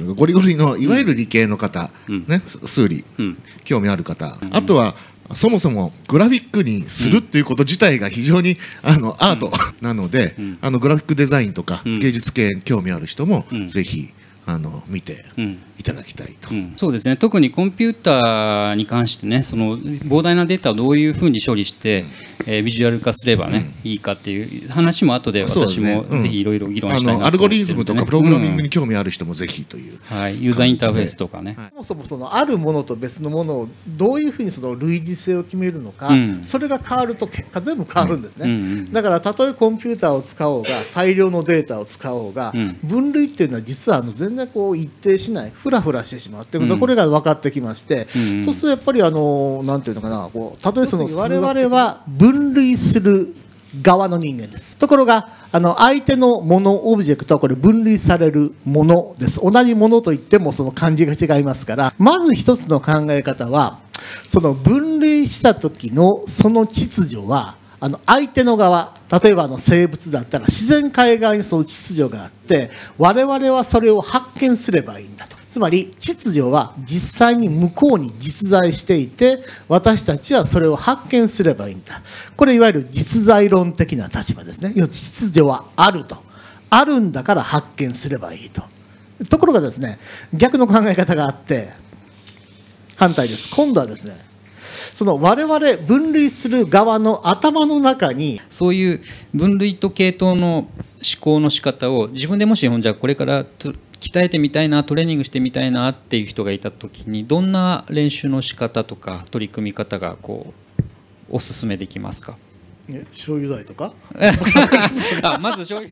ゴリゴリのいわゆる理系の方、うん。ね、数理、うん。興味ある方、あとはそもそもグラフィックにするっていうこと自体が非常にあのアートなので、ん。あのグラフィックデザインとかうん。芸術系興味ある人もうん。ぜひあの見てうん。いただきたいと。うん。そうですね。特にコンピューターに関してねその膨大なデータをどういうふうに処理して、えービジュアル化すればね、いいかっていう話も後で私もねうん。ぜひいろいろ議論したいなと思あのアルゴリズムとかプログラミングに興味ある人もぜひという。うんはい、ユーザーインターフェースとかね、はい。そもそもそのあるものと別のものをどういうふうにその類似性を決めるのか、うん。それが変わると結果全部変わるんですね、うん。うんだからたとえコンピューターを使おうが大量のデータを使おうが、うん。分類っていうのは実はあの全然こう一定しないフラフラしてしまうっていうこと、うん。これが分かってきまして、うん。うんそうするとやっぱりあのなんていうのかなこうたとえその我々は分類する側の人間です。ところがあの相手のものオブジェクトはこれ分類されるものです。同じものといってもその漢字が違いますからまず一つの考え方はその分類した時のその秩序はあの相手の側例えばの生物だったら自然界側にその秩序があって我々はそれを発見すればいいんだと。つまり秩序は実際に向こうに実在していて私たちはそれを発見すればいいんだ。これいわゆる実在論的な立場ですね。要は秩序はあると。あるんだから発見すればいいと。ところがですね逆の考え方があって反対です。今度はですねその我々分類する側の頭の中にそういう分類と系統の思考の仕方を自分でもしほんじゃこれからと鍛えてみたいなトレーニングしてみたいなっていう人がいた時にどんな練習の仕方とか取り組み方がこうおすすめできますか？ね醤油代とか？あまず醤油